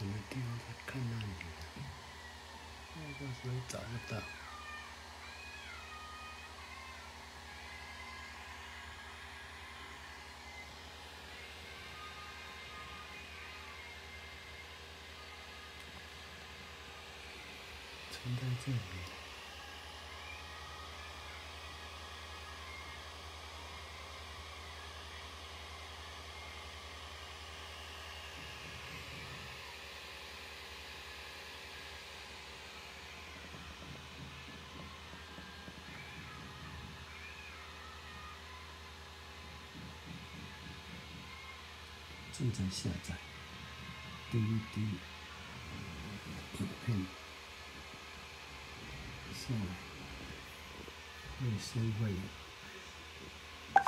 什么地方才看到你了，那到时候找得到，存在这里。正在下载，滴滴影片，下，来会收费，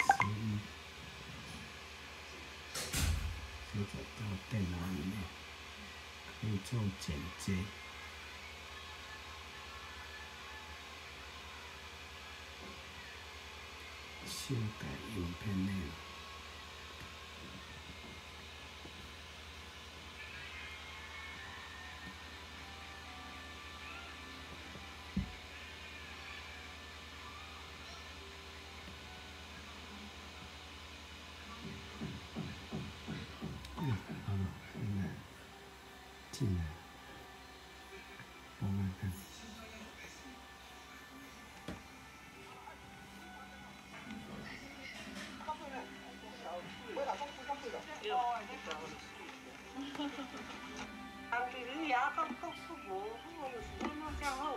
十一，下载到电脑里面，可以做剪接，修改影片内容。chỉ có mang thân Ăn thì thứ gì á, không không không bố, không bố, không bố, không bố, không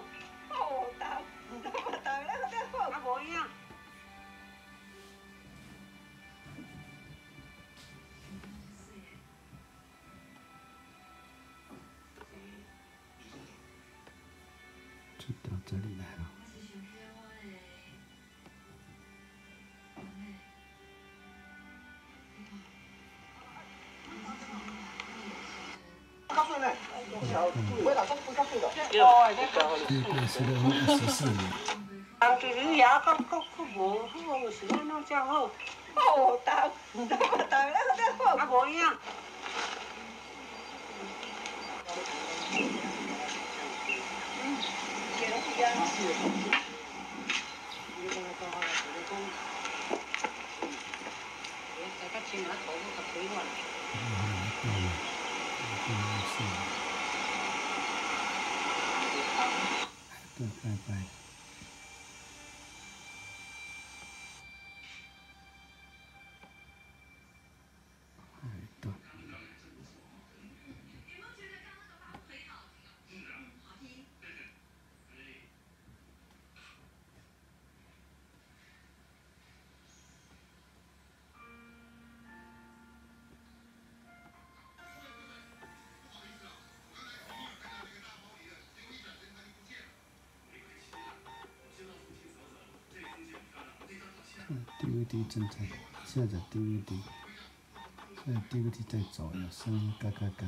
这里来了。一九四六年十四年。在你遐感觉可无好，是哪样才好？好动，动不动，咱在看。啊，无影。你跟嗯滴一滴在，下 d 滴一滴，在滴 v 滴在左有声音嘎嘎嘎。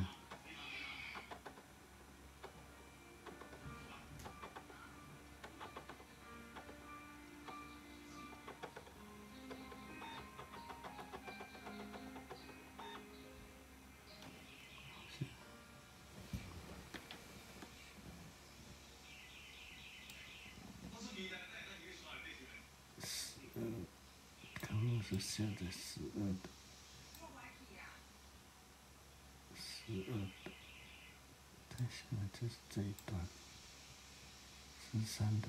下载十二的，十二的，再下来就是这一段，十三的。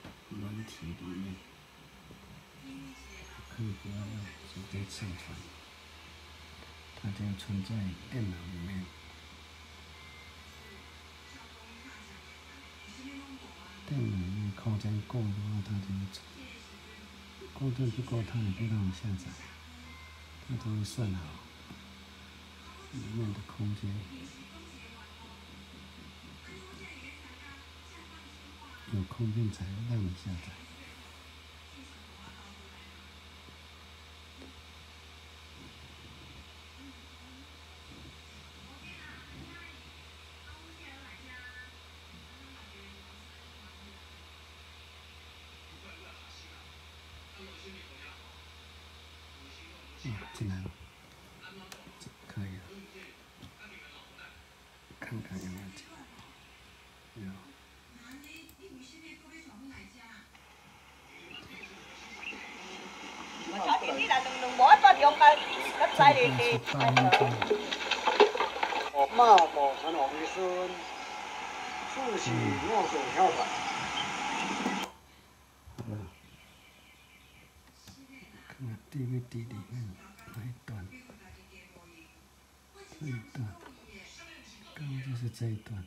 问题里面，可以不要用直接上传，它将存在电脑里面。电脑里面空间够的话，它就会存；空不够，它也不让你下载，它都会算好里面的空间。有空便才让你下载。进来，了，可以了，看看有没有。啊！妈，保存好一生，父亲莫走掉板。嗯，看定位地一段，这一段，刚刚就是这一段。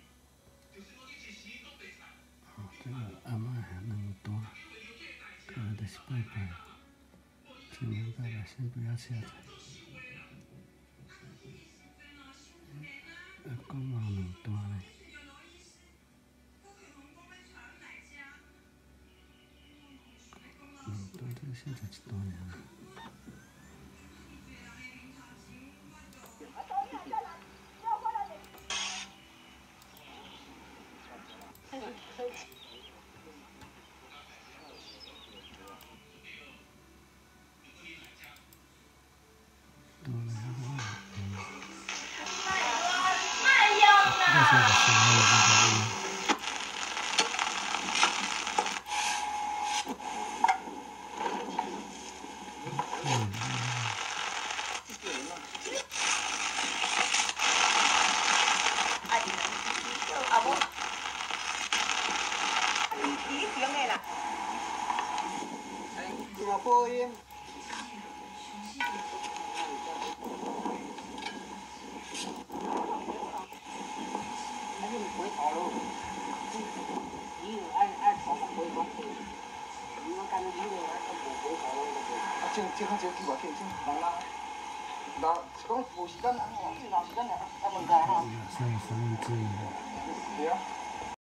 好，这个阿妈还很多，看的是拜拜。请大家先不要下载。阿公老年现在十多年了。viên quế thọ luôn chỉ ai ai có một quế quán thì nhưng mà cái này rồi ai không có quế thọ luôn được à chưa chưa không chưa khi bỏ tiền chưa đó là đó có một thời gian ăn cái nào thời gian này ăn bằng gà không? 三三只。对啊。